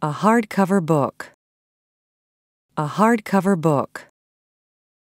A hardcover book. A hardcover book.